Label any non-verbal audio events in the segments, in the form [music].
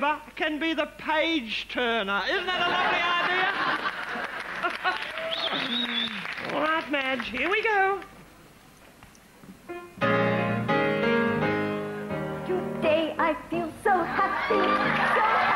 Webber can be the page turner. Isn't that a lovely idea? [laughs] All right, Madge, here we go. Today I feel so happy, so happy.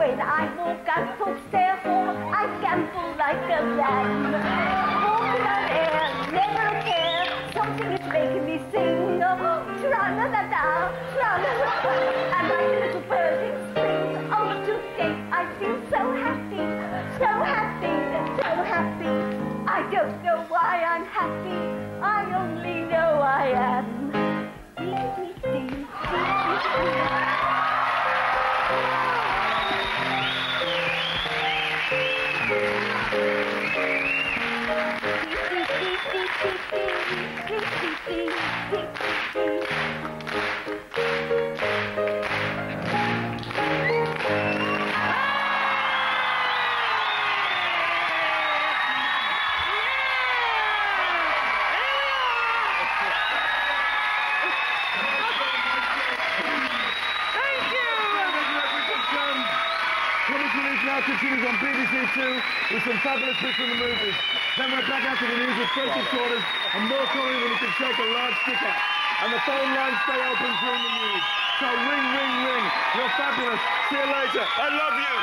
When I walk folks stare for, I gambol like a lamb. Walking on air, never a care. Something is making me sing. Oh, tra-la-la-la, tra-la-la-la. And a little bird in spring. Oh, today I feel so happy, so happy, so happy. I don't know why I'm happy. I only know I am. Thank Relief now continues on BBC Two with some fabulous bits from the movies. Then we're back after the news with Tracy Corners and more comedy than you can shake a large stick at. And the phone lines stay open during the news. So ring, ring, ring. You're fabulous. See you later. I love you.